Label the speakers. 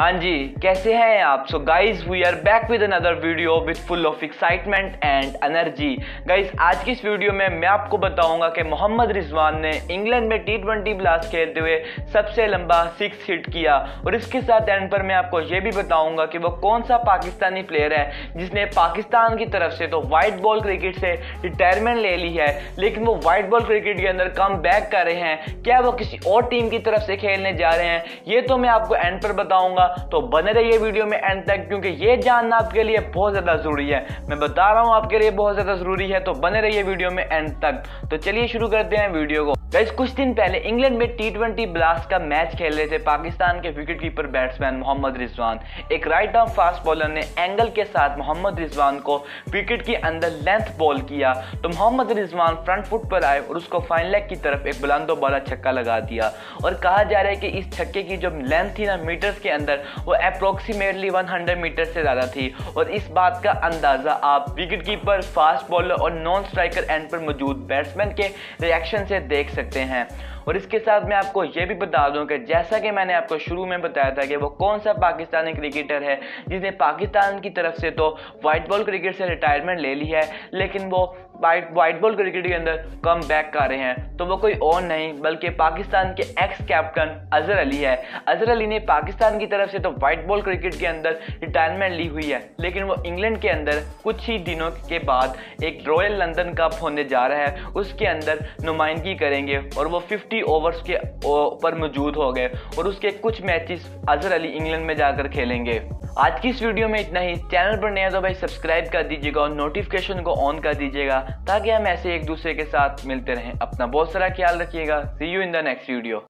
Speaker 1: हाँ जी, कैसे हैं आप? So guys we are back with another video with full of excitement and energy guys आज की इस वीडियो में मैं आपको बताऊँगा कि मोहम्मद रिजवान ने इंग्लैंड में टी ट्वेंटी ब्लास्ट खेलते हुए सबसे लंबा सिक्स हिट किया। और इसके साथ एंड पर मैं आपको ये भी बताऊँगा कि वो कौन सा पाकिस्तानी प्लेयर है जिसने पाकिस्तान की तरफ़ से तो वाइट बॉल क्रिकेट से रिटायरमेंट ले ली है, लेकिन वो वाइट बॉल क्रिकेट के अंदर कम बैक कर रहे हैं। क्या वो किसी और टीम की तरफ़ से खेलने जा रहे हैं? ये तो मैं आपको एंड पर बताऊँगा। तो बने रहिए वीडियो में एंड तक, क्योंकि ये जानना आपके लिए बहुत ज़्यादा ज़रूरी है। मैं बता रहा हूँ, आपके लिए बहुत ज़्यादा ज़रूरी है तो बने रहिए वीडियो में एंड तक। तो चलिए शुरू करते हैं वीडियो को। गैस कुछ दिन पहले इंग्लैंड में टी ट्वेंटी ब्लास्ट का मैच खेल रहे थे पाकिस्तान के wicket keeper batsman Mohammad Rizwan. एक राइट आर्म फास्ट बॉलर ने एंगल के साथ मोहम्मद रिजवान को विकेट के अंदर लेंथ बॉल किया। तो मोहम्मद रिजवान फ्रंट फुट पर आए और उसको फाइन लेग की तरफ़ एक बुलंदो बाला छक्का लगा दिया। और कहा जा रहा है कि इस छक्के की जो लेंथ थी ना मीटर्स के अंदर, वो अप्रोक्सीमेटली 100 मीटर से ज़्यादा थी। और इस बात का अंदाज़ा आप विकेट कीपर फास्ट बॉलर और नॉन स्ट्राइकर एंड पर मौजूद बैट्समैन के रिएक्शन से देख सकते हैं। और इसके साथ मैं आपको ये भी बता दूँ कि जैसा कि मैंने आपको शुरू में बताया था कि वो कौन सा पाकिस्तानी क्रिकेटर है, जिसने पाकिस्तान की तरफ़ से तो वाइट बॉल क्रिकेट से रिटायरमेंट ले ली है, लेकिन वो वाइट वाइट बॉल क्रिकेट के अंदर कम बैक कर रहे हैं। तो वो कोई और नहीं, बल्कि पाकिस्तान के एक्स कैप्टन अजहर अली है। अजहर अली ने पाकिस्तान की तरफ़ से तो वाइट बॉल क्रिकेट के अंदर रिटायरमेंट ली हुई है, लेकिन वो इंग्लैंड के अंदर कुछ ही दिनों के बाद एक रॉयल लंदन कप होने जा रहा है। उसके अंदर नुमाइंदगी करेंगे और वो 50 ओवर्स के ऊपर मौजूद हो गए और उसके कुछ मैचेस अजहर अली इंग्लैंड में जाकर खेलेंगे। आज की इस वीडियो में इतना ही। चैनल पर नया तो भाई सब्सक्राइब कर दीजिएगा और नोटिफिकेशन को ऑन कर दीजिएगा, ताकि हम ऐसे एक दूसरे के साथ मिलते रहें। अपना बहुत सारा ख्याल रखिएगा। See you in the next video